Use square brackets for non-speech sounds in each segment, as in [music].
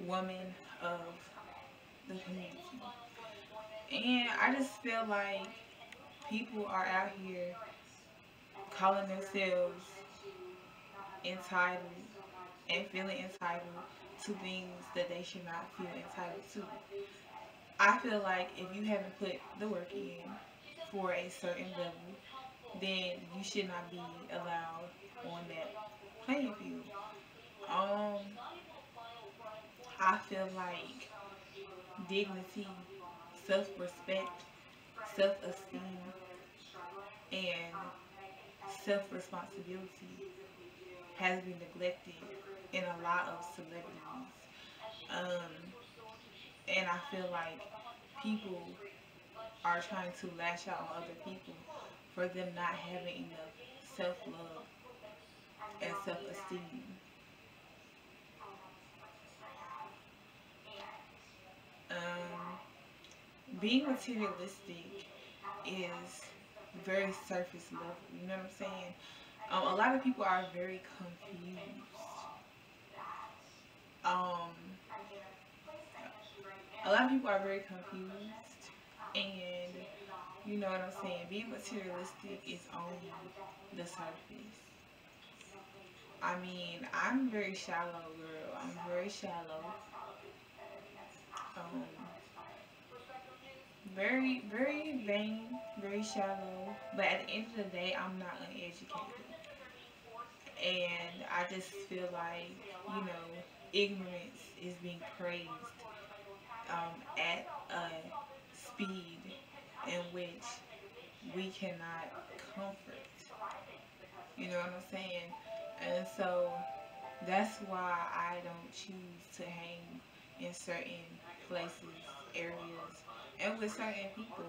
woman of the community. And I just feel like people are out here calling themselves entitled and feeling entitled to things that they should not feel entitled to. I feel like if you haven't put the work in for a certain level, then you should not be allowed on that playing field. Um, I feel like dignity, self-respect, self-esteem, and self-responsibility has been neglected in a lot of celebrities. Um, and I feel like people are trying to lash out on other people for them not having enough self-love and self-esteem. Um, being materialistic is very surface level. You know what I'm saying? Um, a lot of people are very confused. Um, a lot of people are very confused, and you know what I'm saying. Being materialistic is only the surface. I mean, I'm very shallow, girl. I'm very shallow. Um, very, very vain, very shallow. But at the end of the day, I'm not uneducated. And I just feel like, you know, ignorance is being praised um, at a speed in which we cannot comfort. You know what I'm saying? And so that's why I don't choose to hang in certain places, areas, and with certain people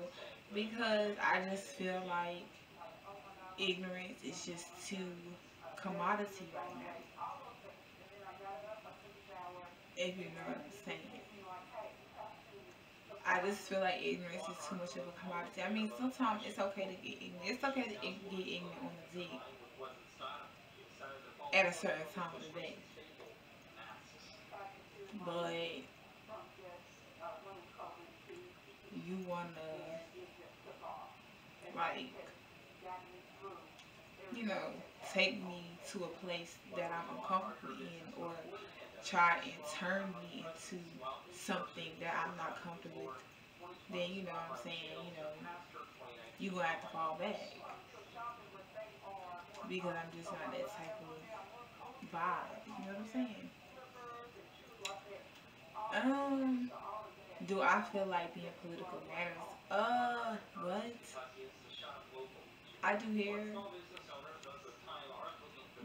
because I just feel like ignorance is just too commodity right now. If you know what I'm saying. I just feel like ignorance is too much of a commodity. I mean, sometimes it's okay to get ignorant. It's okay to get ignorant on the dig at a certain time of the day. But you wanna like you know take me to a place that I'm uncomfortable in or try and turn me into something that I'm not comfortable with, then you know what I'm saying, you know, you're going to have to fall back. Because I'm just not that type of vibe. You know what I'm saying? Um, do I feel like being political matters? Uh, what? I do hear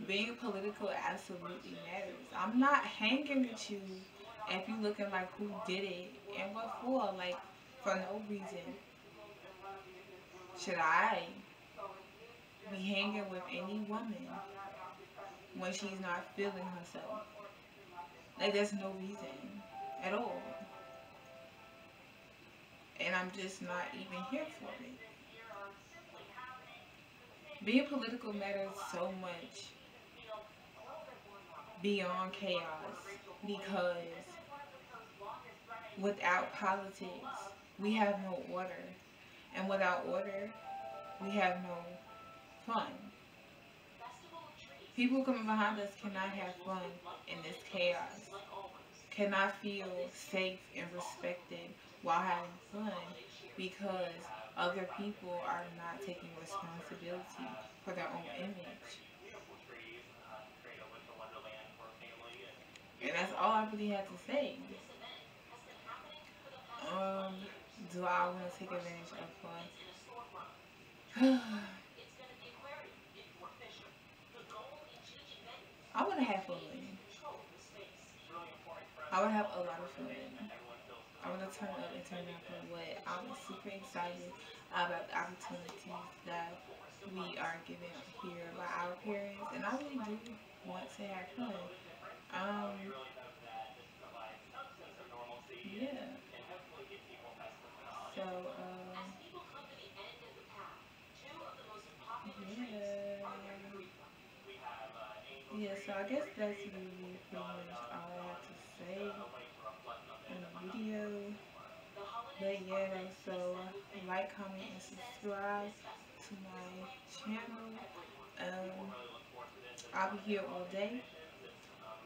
being political absolutely matters. I'm not hanging with you if you looking like who did it and what for, like for no reason. Should I be hanging with any woman when she's not feeling herself? Like there's no reason at all. And I'm just not even here for it. Being political matters so much beyond chaos because without politics, we have no order. And without order, we have no fun. People coming behind us cannot have fun in this chaos, cannot feel safe and respected while having fun because other people are not taking responsibility for their own image. And that's all I really have to say. Um, do I want to take advantage of fun? [sighs] I want to have fun. I would have a lot of fun. Turn up and turn down for what I'm super excited about the opportunities that we are given here by our parents. And I really do want to have fun. Um, Yeah, so I guess that's really pretty much all I have to say. In the video. But yeah, so like, comment, and subscribe to my channel. Um, I'll be here all day.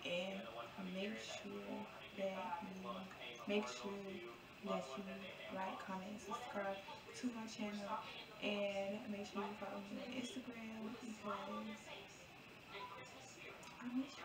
And make sure that you make sure that you like, comment, and subscribe to my channel. And make sure you follow me on Instagram because I miss you.